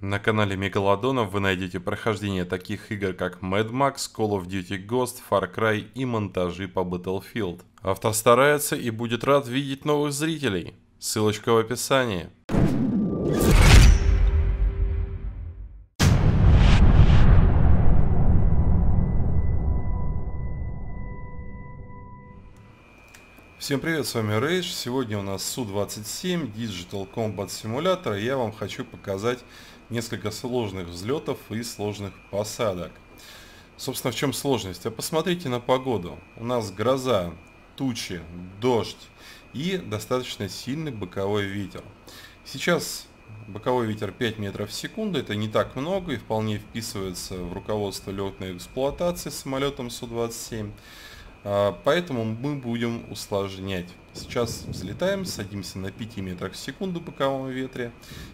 На канале Мегалодонов вы найдете прохождение таких игр, как Mad Max, Call of Duty Ghost, Far Cry и монтажи по Battlefield. Автор старается и будет рад видеть новых зрителей. Ссылочка в описании. Всем привет, с вами Rage. Сегодня у нас Су-27, Digital Combat Simulator, и я вам хочу показать несколько сложных взлетов и сложных посадок. Собственно, в чем сложность? А посмотрите на погоду. У нас гроза, тучи, дождь и достаточно сильный боковой ветер. Сейчас боковой ветер 5 метров в секунду, это не так много и вполне вписывается в руководство летной эксплуатации самолетом Су-27. А, поэтому мы будем усложнять. Сейчас взлетаем, садимся на 5 метрах в секунду боковом ветре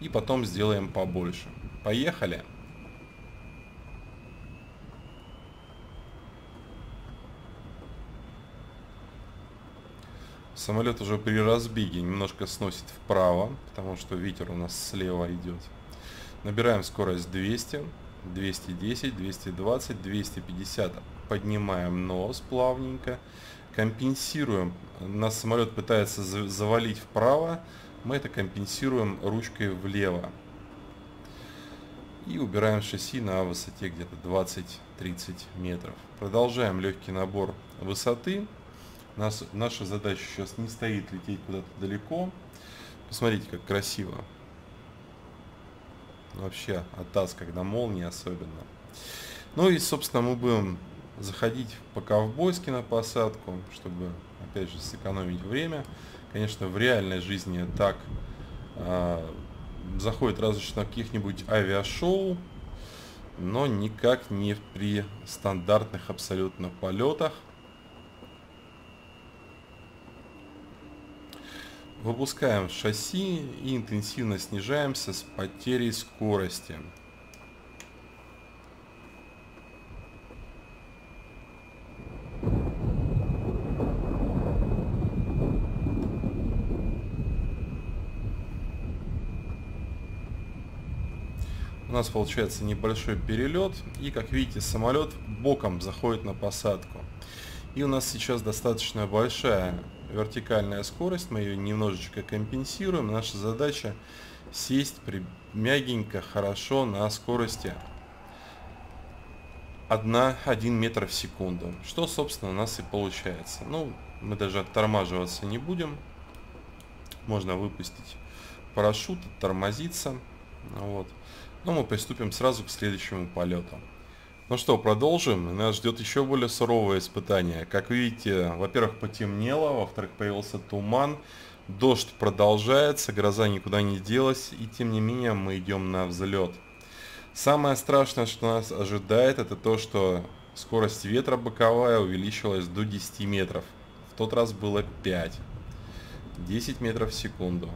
и потом сделаем побольше. Поехали! Самолет уже при разбеге немножко сносит вправо, потому что ветер у нас слева идет. Набираем скорость 200, 210, 220, 250 поднимаем нос плавненько, компенсируем, нас самолет пытается завалить вправо, мы это компенсируем ручкой влево. И убираем шасси на высоте где-то 20-30 метров. Продолжаем легкий набор высоты. Нас, наша задача сейчас не стоит лететь куда-то далеко. Посмотрите, как красиво. Вообще, атас, когда молния особенно. Ну и, собственно, мы будем заходить по-ковбойски на посадку, чтобы, опять же, сэкономить время. Конечно, в реальной жизни так э, заходит разве что на каких-нибудь авиашоу, но никак не при стандартных абсолютно полетах. Выпускаем шасси и интенсивно снижаемся с потерей скорости. У нас получается небольшой перелет. И как видите, самолет боком заходит на посадку. И у нас сейчас достаточно большая вертикальная скорость. Мы ее немножечко компенсируем. Наша задача сесть при... мягенько, хорошо на скорости 1, 1 метр в секунду. Что, собственно, у нас и получается. Ну, мы даже оттормаживаться не будем. Можно выпустить парашют, тормозиться. Вот. Но мы приступим сразу к следующему полету. Ну что, продолжим. Нас ждет еще более суровое испытание. Как видите, во-первых, потемнело, во-вторых, появился туман. Дождь продолжается, гроза никуда не делась, и тем не менее мы идем на взлет. Самое страшное, что нас ожидает, это то, что скорость ветра боковая увеличилась до 10 метров. В тот раз было 5. 10 метров в секунду.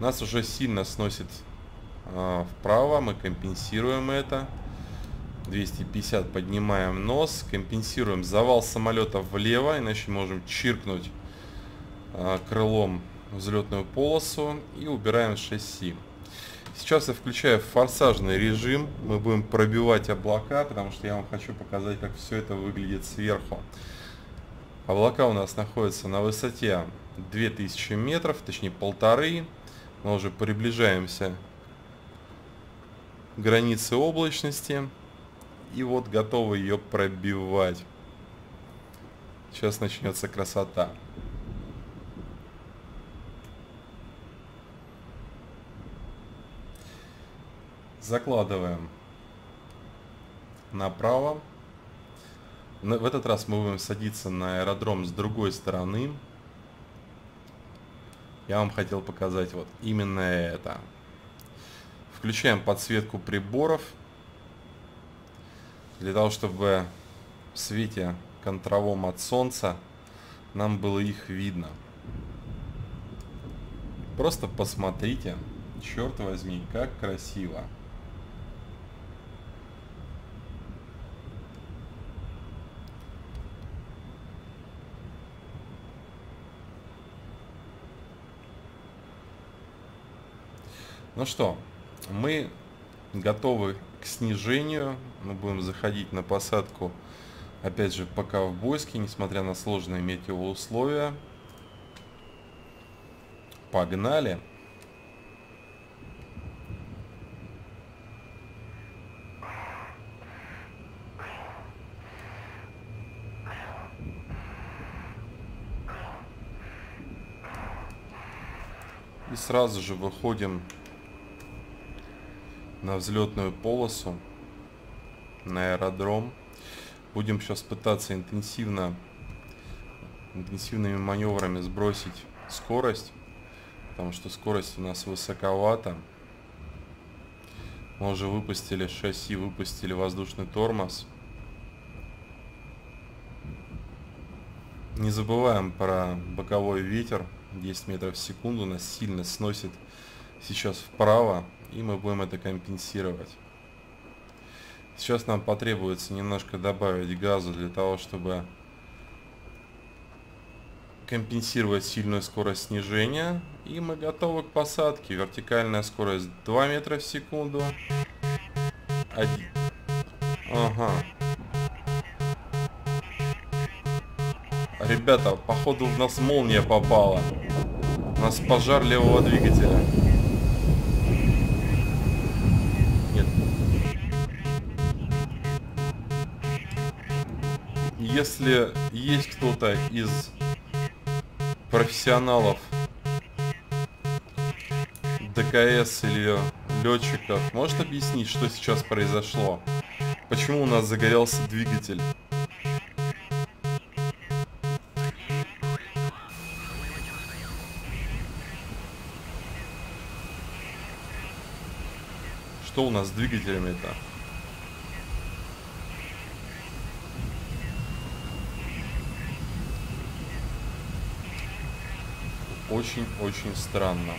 Нас уже сильно сносит вправо, мы компенсируем это. 250 поднимаем нос, компенсируем завал самолета влево, иначе можем чиркнуть а, крылом взлетную полосу и убираем шасси. Сейчас я включаю форсажный режим, мы будем пробивать облака, потому что я вам хочу показать, как все это выглядит сверху. Облака у нас находятся на высоте 2000 метров, точнее полторы. Мы уже приближаемся границы облачности. И вот готовы ее пробивать. Сейчас начнется красота. Закладываем направо. В этот раз мы будем садиться на аэродром с другой стороны. Я вам хотел показать вот именно это. Включаем подсветку приборов. Для того, чтобы в свете контровом от солнца нам было их видно. Просто посмотрите, черт возьми, как красиво. Ну что, мы готовы к снижению. Мы будем заходить на посадку, опять же, пока в Бойске, несмотря на сложные метеоусловия. Погнали! И сразу же выходим на взлетную полосу, на аэродром. Будем сейчас пытаться интенсивно, интенсивными маневрами сбросить скорость, потому что скорость у нас высоковата. Мы уже выпустили шасси, выпустили воздушный тормоз. Не забываем про боковой ветер. 10 метров в секунду нас сильно сносит сейчас вправо, и мы будем это компенсировать. Сейчас нам потребуется немножко добавить газу для того, чтобы компенсировать сильную скорость снижения. И мы готовы к посадке. Вертикальная скорость 2 метра в секунду. Один. Ага. Ребята, походу в нас молния попала. У нас пожар левого двигателя. Если есть кто-то из профессионалов ДКС или летчиков, может объяснить, что сейчас произошло? Почему у нас загорелся двигатель? Что у нас с двигателями-то? Очень-очень странно.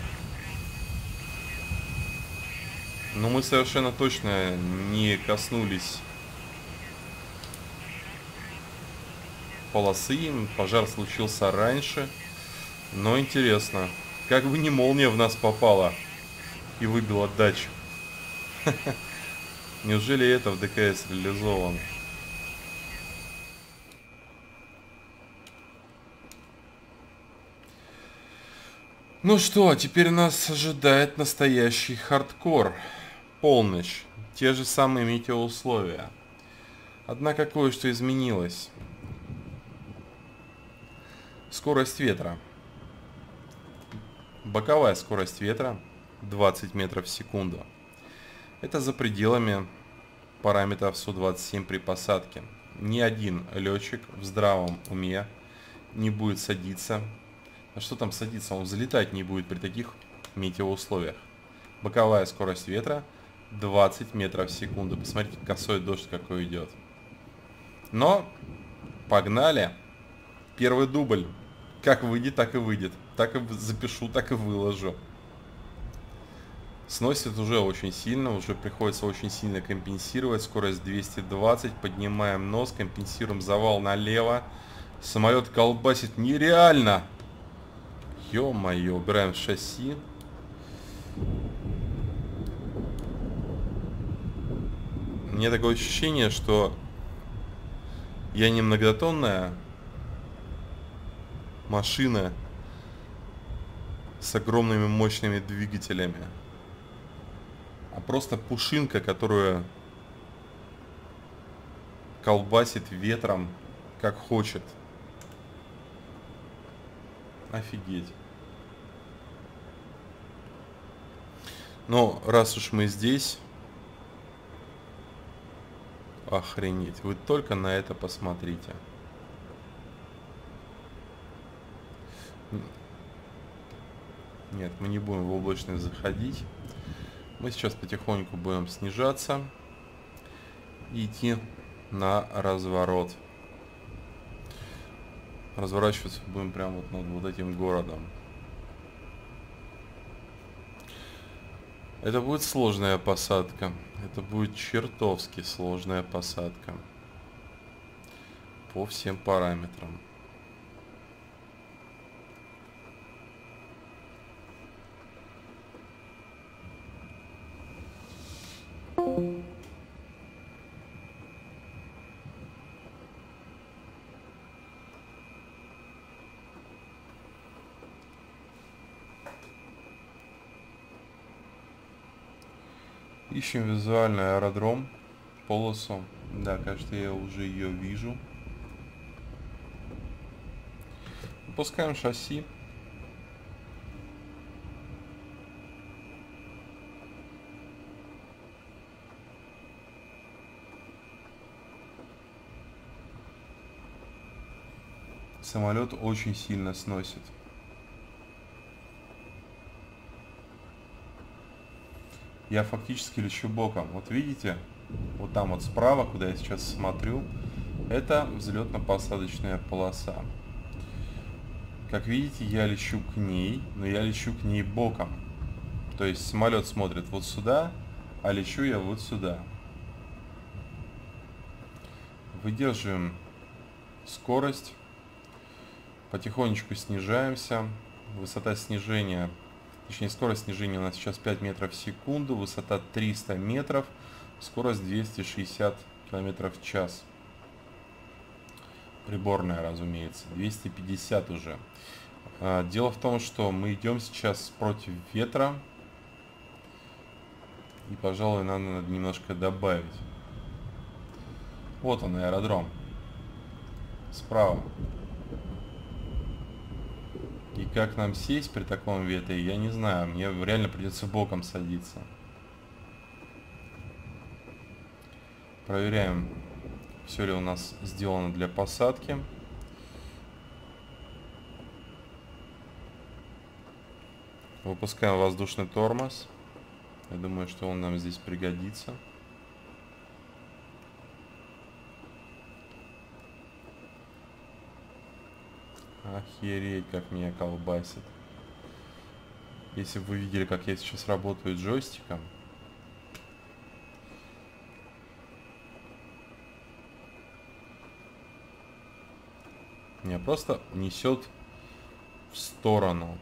Но мы совершенно точно не коснулись полосы. Пожар случился раньше. Но интересно, как бы не молния в нас попала и выбила датчик. Неужели это в ДКС реализовано? Ну что, теперь нас ожидает настоящий хардкор. Полночь. Те же самые метеоусловия. Однако кое-что изменилось. Скорость ветра. Боковая скорость ветра 20 метров в секунду. Это за пределами параметров Су-27 при посадке. Ни один летчик в здравом уме не будет садиться. А что там садиться? Он залетать не будет при таких метеоусловиях. Боковая скорость ветра 20 метров в секунду. Посмотрите, косой дождь какой идет. Но, погнали. Первый дубль. Как выйдет, так и выйдет. Так и запишу, так и выложу. Сносит уже очень сильно, уже приходится очень сильно компенсировать. Скорость 220, поднимаем нос, компенсируем завал налево. Самолет колбасит нереально. Ё-моё, убираем шасси. Мне такое ощущение, что я не многотонная машина с огромными мощными двигателями а просто пушинка, которую колбасит ветром, как хочет. Офигеть. Но раз уж мы здесь, охренеть, вы только на это посмотрите. Нет, мы не будем в облачность заходить. Мы сейчас потихоньку будем снижаться и идти на разворот. Разворачиваться будем прямо вот над вот этим городом. Это будет сложная посадка. Это будет чертовски сложная посадка. По всем параметрам. Ищем визуальный аэродром, полосу. Да, кажется, я уже ее вижу. Выпускаем шасси. Самолет очень сильно сносит. Я фактически лечу боком. Вот видите, вот там вот справа, куда я сейчас смотрю, это взлетно-посадочная полоса. Как видите, я лечу к ней, но я лечу к ней боком. То есть самолет смотрит вот сюда, а лечу я вот сюда. Выдерживаем скорость. Потихонечку снижаемся. Высота снижения Точнее, скорость снижения у нас сейчас 5 метров в секунду, высота 300 метров, скорость 260 километров в час. Приборная, разумеется, 250 уже. А, дело в том, что мы идем сейчас против ветра. И, пожалуй, нам надо немножко добавить. Вот он, аэродром. Справа. И как нам сесть при таком ветре, я не знаю. Мне реально придется боком садиться. Проверяем, все ли у нас сделано для посадки. Выпускаем воздушный тормоз. Я думаю, что он нам здесь пригодится. Охереть, как меня колбасит. Если бы вы видели, как я сейчас работаю джойстиком. Меня просто несет в сторону.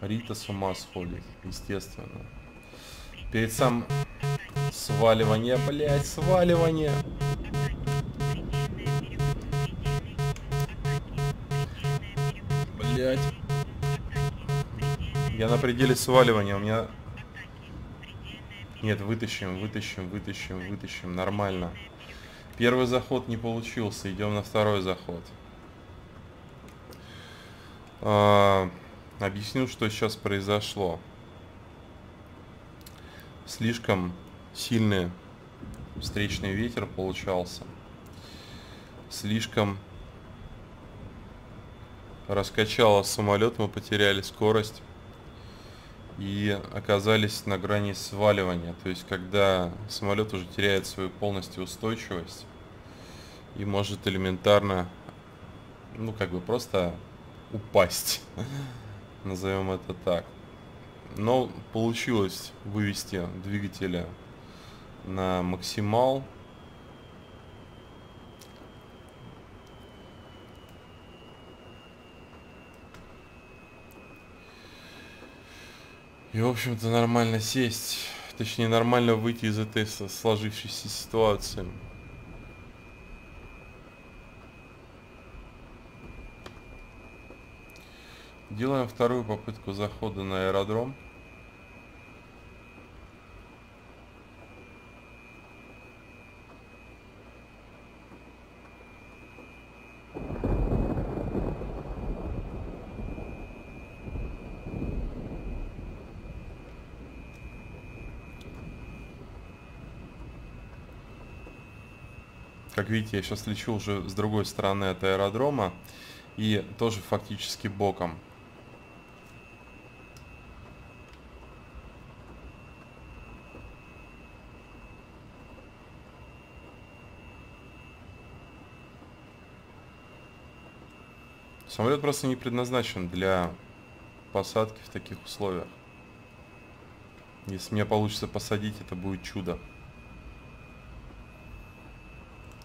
Рита с ума сходит, естественно. Перед сам... Сваливание, блядь, сваливание. Блядь. Я на пределе сваливания, у меня... Нет, вытащим, вытащим, вытащим, вытащим, нормально. Первый заход не получился, идем на второй заход. А, объясню, что сейчас произошло. Слишком сильный встречный ветер получался. Слишком раскачало самолет, мы потеряли скорость и оказались на грани сваливания. То есть, когда самолет уже теряет свою полностью устойчивость и может элементарно, ну, как бы просто упасть, назовем это так. Но получилось вывести двигателя на максимал. И, в общем-то, нормально сесть. Точнее, нормально выйти из этой сложившейся ситуации. Делаем вторую попытку захода на аэродром. Как видите, я сейчас лечу уже с другой стороны от аэродрома и тоже фактически боком. Самолет просто не предназначен для посадки в таких условиях. Если мне получится посадить, это будет чудо.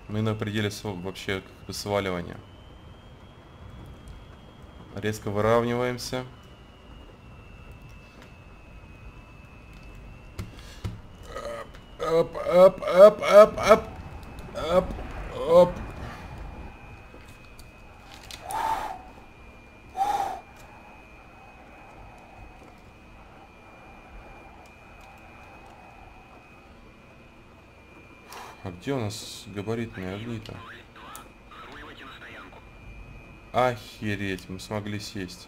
Мы на пределе вообще как бы сваливания. Резко выравниваемся. Оп, оп, оп, оп, оп, оп, оп. А где у нас габаритные огни-то? Охереть, мы смогли сесть.